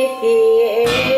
yeah.